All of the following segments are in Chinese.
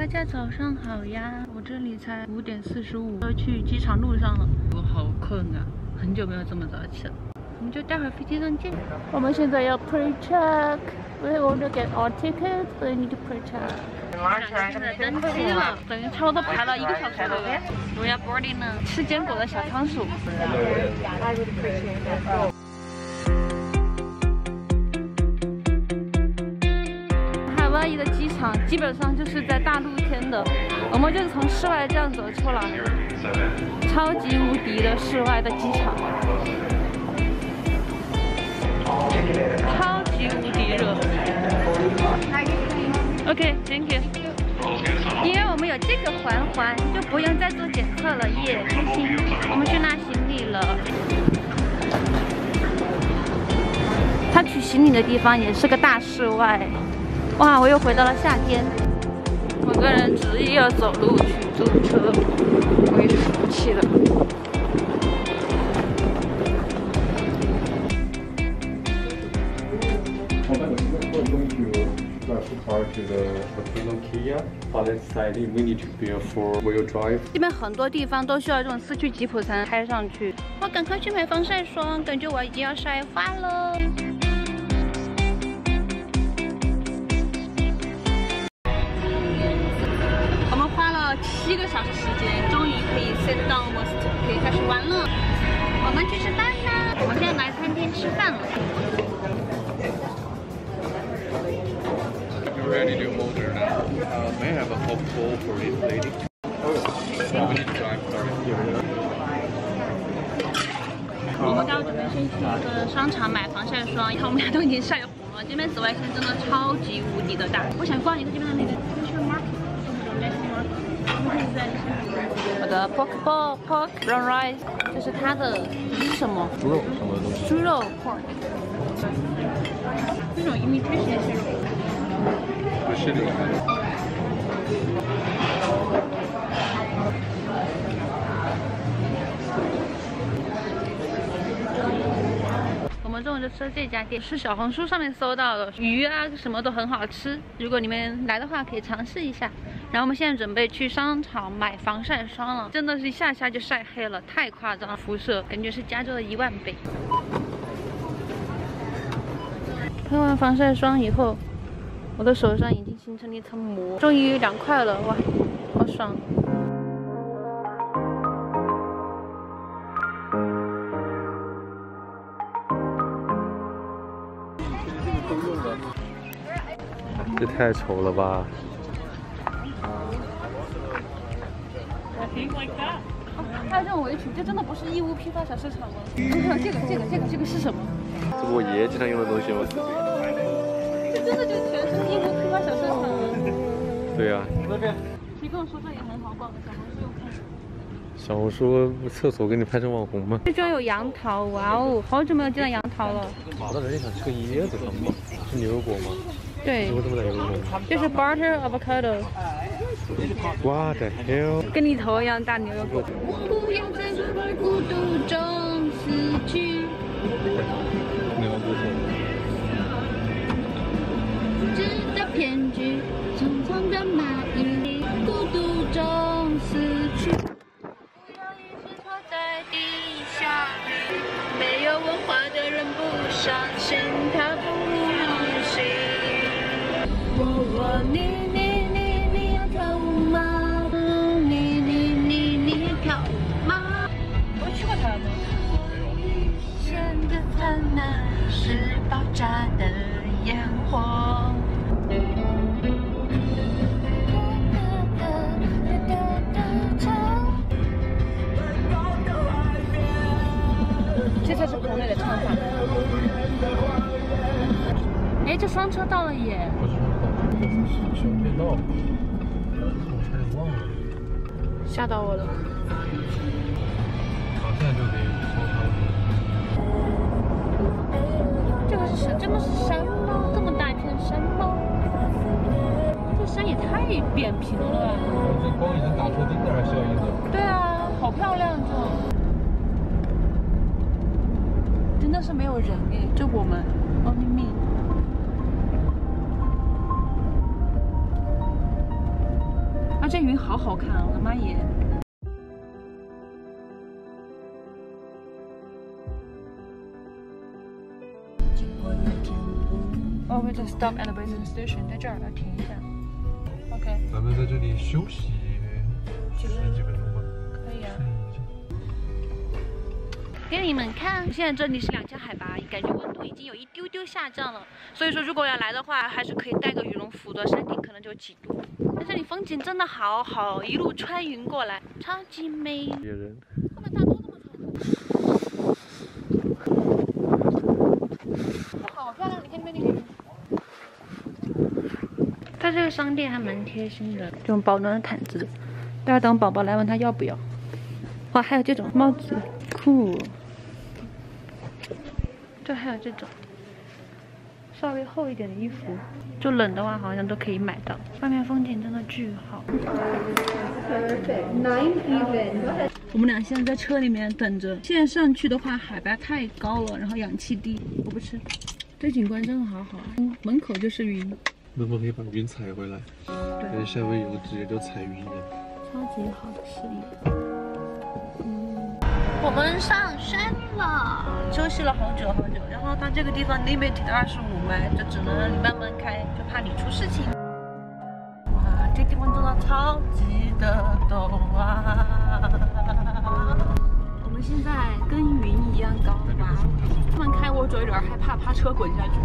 大家早上好呀！我这里才五点四十五，要去机场路上了。我好困啊，很久没有这么早起了。我们就待会儿飞机上见。我们现在要 pre-check。We want to get our tickets, but we need to pre-check. 现在登机了，等于差不多排了一个小时了。We are boarding 呢，吃坚果的小仓鼠。基本上就是在大露天的，我们就是从室外这样走出来，超级无敌的室外的机场，超级无敌热。OK，Thank you。因为我们有这个环环，就不用再做检测了，耶，开心。我们去拿行李了。他取行李的地方也是个大室外。哇，我又回到了夏天。我个人执意要走路去租车，我也是服气了。这边很多地方都需要这种四驱吉普才能开上去。我赶快去买防晒霜，感觉我已经要晒花了。May I have a hot bowl for this lady? Oh, we need to drive, sorry. 我们刚准备先去一个商场买防晒霜，看我们俩都已经晒红了。这边紫外线真的超级无敌的大。我想逛一个这边的那个 Market，我的 pork ball pork brown rice，这是它的，这是什么？猪肉什么东西？猪肉 pork，这种 imitation 是中午就吃了这家店，是小红书上面搜到的，鱼啊什么都很好吃。如果你们来的话，可以尝试一下。然后我们现在准备去商场买防晒霜了，真的是一下下就晒黑了，太夸张了，辐射感觉是加州的一万倍。喷完防晒霜以后，我的手上已经形成了一层膜，终于凉快了，哇，好爽！这太丑了吧！还有这种围裙，这真的不是义乌批发小市场吗？这个这个这个这个是什么？这不我爷爷经常用的东西吗？这真的就全是义乌批发小市场。对呀、谁跟我说这也很好逛的？小红书又看。小红书厕所给你拍成网红吗？这居然有杨桃，哇哦，好久没有见到杨桃了。马大人想吃个椰子，他们是牛油果吗？对你，为什么在牛油果吗这是 butter avocado，？What the hell？跟你头一样大牛油果。不要在孤独中死去，道，我差点忘了。吓到我了。好，现在就可以收它了。这个是山，真的是山吗？这么大一片山吗？这山也太扁平了吧！这光已经打出丁点儿效应了。对啊，好漂亮这。真的是没有人哎，就我们，only me。这云好好看啊，我的妈耶！哦，we just stop at the Basin Station，在这儿要停一下。OK，咱们在这里休息十几分钟吧。可以啊。给你们看，现在这里是两江海拔，感觉温度已经有一丢丢下降了。所以说，如果要来的话，还是可以带个羽绒服的。山顶可能就几度。在这里风景真的好好，一路穿云过来，超级美。野人。后面大多这么长。好漂亮，你看那边那个。他这个商店还蛮贴心的，这种保暖的毯子，大家等宝宝来问他要不要。哇，还有这种帽子，酷。这还有这种稍微厚一点的衣服，就冷的话好像都可以买到。外面风景真的巨好。我们俩现在在车里面等着，现在上去的话海拔太高了，然后氧气低，我不吃。这景观真的好好，门口就是云。能不能可以把云踩回来？对，夏威夷直接就踩云了。超级好的视野。我们上山了，休息了好久好久。然后它这个地方 limit 二十五迈，就只能让你慢慢开，就怕你出事情。哇，这地方真的超级的陡啊！我们现在跟云一样高，哇！慢开我主要有点害怕，怕车滚下去。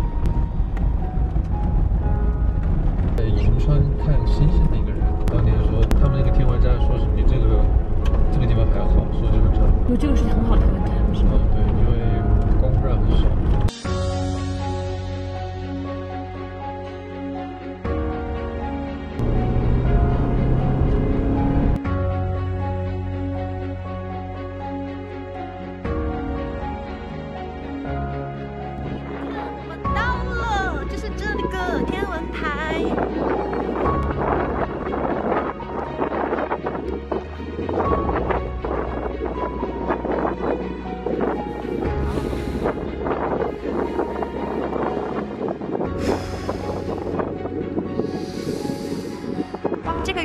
在银川看星星有这个是很好的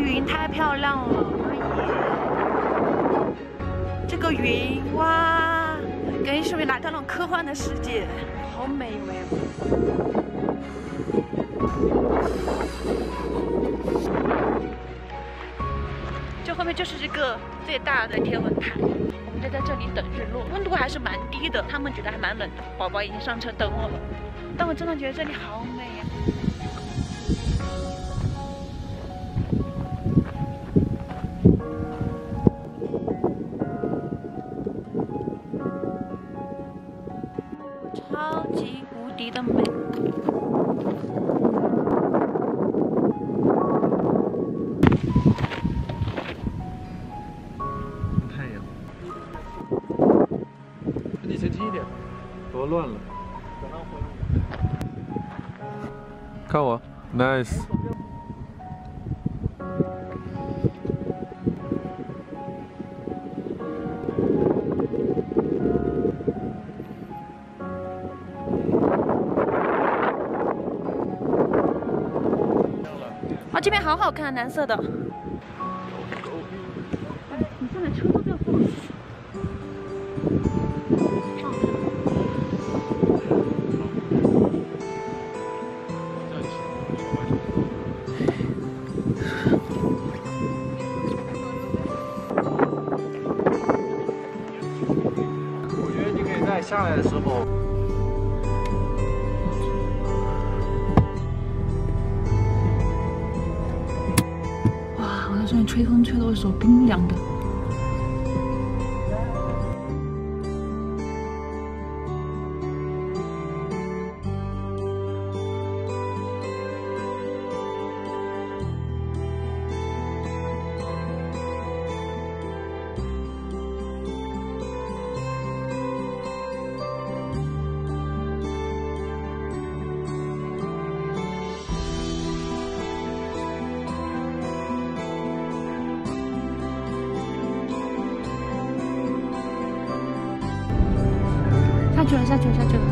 云太漂亮了，这个云哇，感觉是不是来到那种科幻的世界？好美味哦！这后面就是这个最大的天文台，我们就在这里等日落，温度还是蛮低的，他们觉得还蛮冷的，宝宝已经上车等我了，但我真的觉得这里好美太阳。你先近一点，多乱了。看我，nice。这边好好看，蓝色的。你上来车都不要放。我觉得你可以在下来的时候。微风吹得我手冰凉的。去了，下去了，下去了。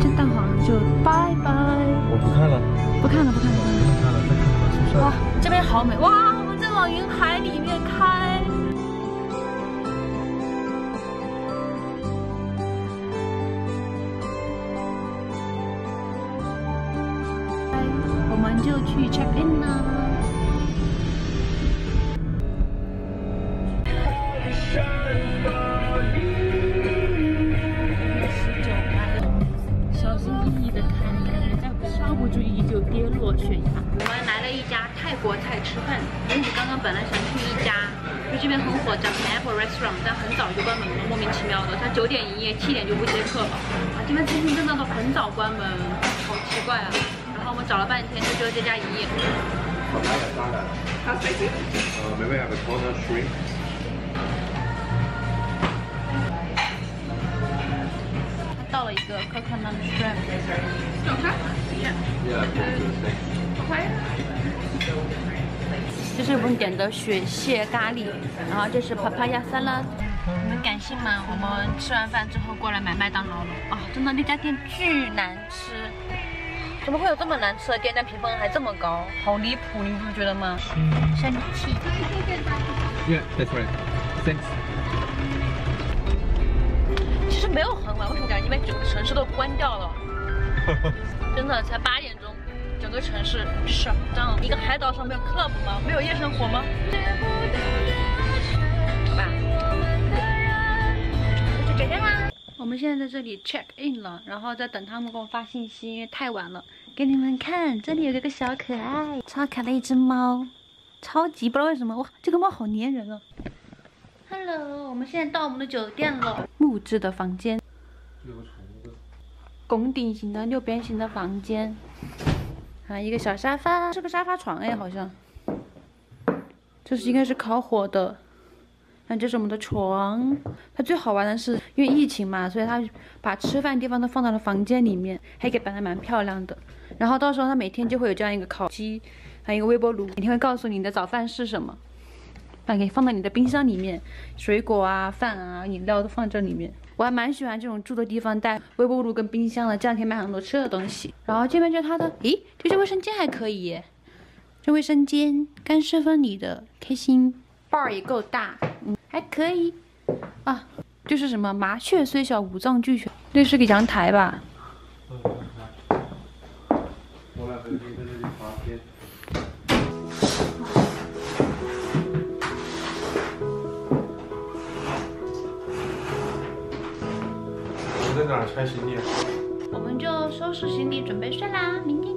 这蛋黄就拜拜，我不看了，不看了，不看了，不看了。不看了，再看不到哇，这边好美哇！我们在往云海里面开。我们就去 check in 了。莫名其妙的，它九点营业，七点就不接客了。啊，这边餐厅真的都很早关门，好奇怪啊。然后我们找了半天，就只有这家营业。Uh, maybe I have a corner shrimp. 到了一个 coconut shrimp。Yeah, thanks. 这是我们点的雪蟹咖喱，然后这是 papaya salad。你们敢信吗？我们吃完饭之后过来买麦当劳了啊！真的那家店巨难吃，怎么会有这么难吃的店？但评分还这么高，好离谱，你们不觉得吗？生气。Yeah, that's right. Thanks. 其实没有很晚，为什么感觉因为整个城市都关掉了？真的才八点钟，整个城市 shut down。一个海岛上没有 club 吗？没有夜生活吗？那就这样啦。我们现在在这里 check in 了，然后在等他们给我发信息，因为太晚了。给你们看，这里有一个小可爱，超可爱的一只猫，超级不知道为什么，哇，这个猫好粘人啊。Hello，我们现在到我们的酒店了，木质的房间。拱顶型的六边形的房间，还有一个小沙发，是个沙发床哎，好像。这是应该是烤火的，那这是我们的床。它最好玩的是，因为疫情嘛，所以他把吃饭地方都放到了房间里面，还给摆得蛮漂亮的。然后到时候他每天就会有这样一个烤鸡，还有一个微波炉，每天会告诉你你的早饭是什么。把可以放到你的冰箱里面，水果啊、饭啊、饮料都放这里面。我还蛮喜欢这种住的地方带微波炉跟冰箱的，这两天买很多吃的东西。然后这边就是它的，咦，这些卫生间还可以耶，这卫生间干湿分离的，开心。泡儿也够大，嗯，还可以。啊，就是什么麻雀虽小五脏俱全，那是个阳台吧？我们在哪儿拆行李啊？我们就收拾行李准备睡啦，明天见。